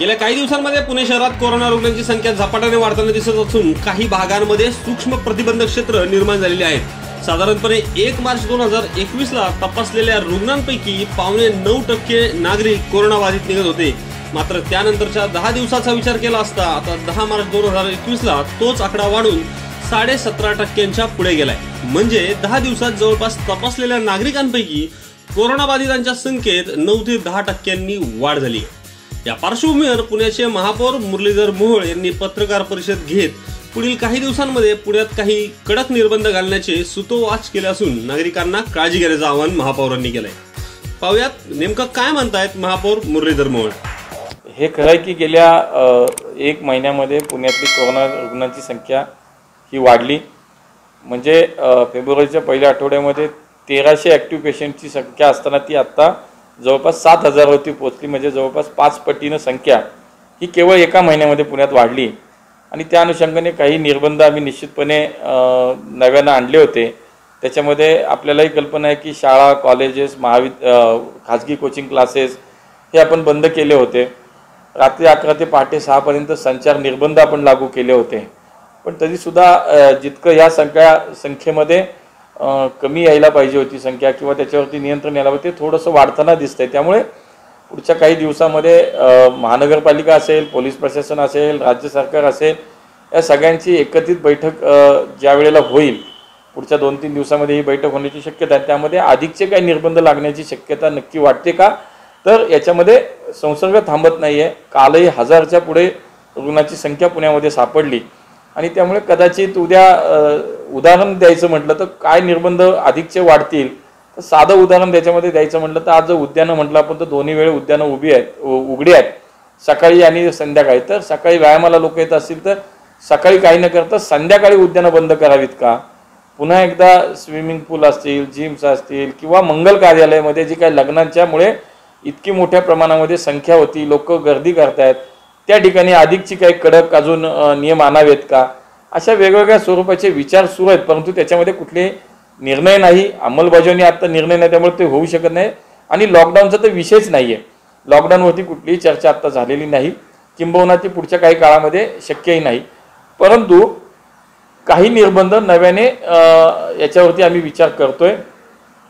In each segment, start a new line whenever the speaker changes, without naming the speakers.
गेल्या काही दिवसांमध्ये पुणे शहरात कोरोना रुग्णांची संख्या झपाट्याने वाढताना दिसत असून काही भागांमध्ये सूक्ष्म प्रतिबंधक क्षेत्र निर्माण झालेले आहेत. साधारणपणे एक मार्च दोन हजार एकवीस ला तपासलेल्या रुग्णांपैकी पावणे नऊ टक्के नागरिक कोरोनाबाधित निघत होते. मात्र त्यानंतरच्या दहा दिवसाचा विचार केला असता आता दहा मार्च दोन हजार एकवीस ला तोच आकडा वाढून साडे सतरा टक्क्यांच्या पुढे गेलाय. म्हणजे दहा दिवसात जवळपास तपासलेल्या नागरिकांपैकी कोरोनाबाधितांच्या संख्येत नऊ ते दहा टक्क्यांनी वाढ झाली आहे. या पार्श्वभूमीवर पुण्याचे महापौर मुरलीधर मोहोळ यांनी पत्रकार परिषद घेत पुढील काही दिवसांमध्ये पुण्यात काही कडक निर्बंध घालण्याचे सुतोवाच केले असून नागरिकांना काळजी घेण्याचं आवाहन महापौरांनी केलंय. पाहुयात नेमकं काय म्हणतायत महापौर मुरलीधर मोहोळ?
हे खरं आहे की गेल्या एक महिन्यामध्ये पुण्यातली कोरोना रुग्णांची संख्या ही वाढली. म्हणजे फेब्रुवारीच्या पहिल्या आठवड्यामध्ये तेराशे ॲक्टिव्ह पेशंटची संख्या असताना ती आत्ता जवळपास सात हजारवरती पोचली म्हणजे जवळपास पाच पटीनं संख्या ही केवळ एका महिन्यामध्ये पुण्यात वाढली. आणि त्या अनुषंगाने काही निर्बंध आम्ही निश्चितपणे नव्यानं आणले होते. त्याच्यामध्ये आपल्यालाही कल्पना आहे की शाळा कॉलेजेस महाविद खाजगी कोचिंग क्लासेस हे आपण बंद केले होते. रात्री अकरा ते पहाटे सहापर्यंत संचार निर्बंध आपण लागू केले होते. पण तरीसुद्धा जितकं या संख्या संख्येमध्ये कमी यायला पाहिजे होती संख्या किंवा त्याच्यावरती नियंत्रण यायला पाहिजे. ते थोडंसं वाढताना दिसतंय. त्यामुळे पुढच्या काही दिवसामध्ये महानगरपालिका असेल पोलीस प्रशासन असेल राज्य सरकार असेल या सगळ्यांची एकत्रित बैठक ज्या वेळेला होईल पुढच्या दोन तीन दिवसामध्ये ही बैठक होण्याची शक्यता आहे. त्यामध्ये अधिकचे काही निर्बंध लागण्याची शक्यता नक्की वाटते का? तर याच्यामध्ये संसर्ग थांबत नाही आहे कालही हजारच्या पुढे रुग्णाची संख्या पुण्यामध्ये सापडली. आणि त्यामुळे कदाचित उद्या उदाहरण द्यायचं म्हटलं तर काय निर्बंध अधिकचे वाढतील? तर साधं उदाहरण त्याच्यामध्ये द्यायचं म्हटलं तर आज जर उद्यानं म्हटलं आपण तर दोन्ही वेळ उद्यानं उभी आहेत उघडी आहेत सकाळी आणि संध्याकाळी. तर सकाळी व्यायामाला लोक येत असतील तर सकाळी काही न करता संध्याकाळी उद्यानं बंद करावीत का? पुन्हा एकदा स्विमिंग पूल असतील जिम्स असतील किंवा मंगल कार्यालयामध्ये जी काही लग्नांच्यामुळे इतकी मोठ्या प्रमाणामध्ये संख्या होती लोक गर्दी करतायत त्या ठिकाणी अधिकची काही कडक अजून नियम आणावेत का? अशा वेगवेगळ्या स्वरूपाचे विचार सुरू आहेत परंतु त्याच्यामध्ये कुठले निर्णय नाही अंमलबजावणी आत्ता निर्णय नाही त्यामुळे ते होऊ शकत नाही. आणि लॉकडाऊनचा तर विषयच नाही आहे लॉकडाऊनवरती कुठलीही चर्चा आत्ता झालेली नाही. किंबहुना ती पुढच्या काही काळामध्ये शक्यही नाही. परंतु काही निर्बंध नव्याने याच्यावरती आम्ही विचार करतोय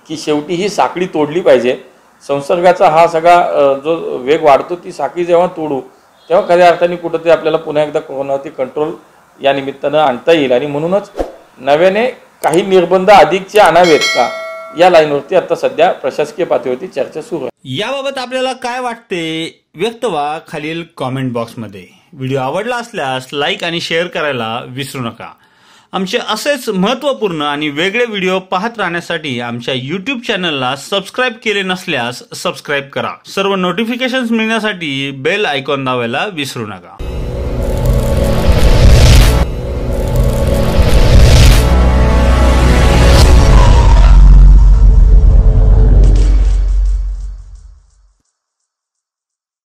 की शेवटी ही साखळी तोडली पाहिजे. संसर्गाचा हा सगळा जो वेग वाढतो ती साखळी जेव्हा तोडू तेव्हा खऱ्या अर्थाने कुठंतरी आपल्याला पुन्हा एकदा कोरोनावरती कंट्रोल या निमित्तानं आणता येईल. आणि म्हणूनच नव्याने काही निर्बंध अधिकचे आणावेत का? या लाईनवरती आता सध्या प्रशासकीय पातळीवरती चर्चा सुरू आहे.
याबाबत आपल्याला काय वाटते? व्यक्त व्हा खालील कॉमेंट बॉक्समध्ये व्हिडिओ आवडला असल्यास लाईक आणि शेअर करायला विसरू नका. आमचे असेच महत्त्वपूर्ण आणि वेगळे व्हिडिओ पाहत राहण्यासाठी आमच्या यूट्यूब चॅनलला सबस्क्राईब केले नसल्यास सबस्क्राईब करा. सर्व नोटिफिकेशन्स मिळण्यासाठी बेल आयकॉन दाबायला विसरू नका.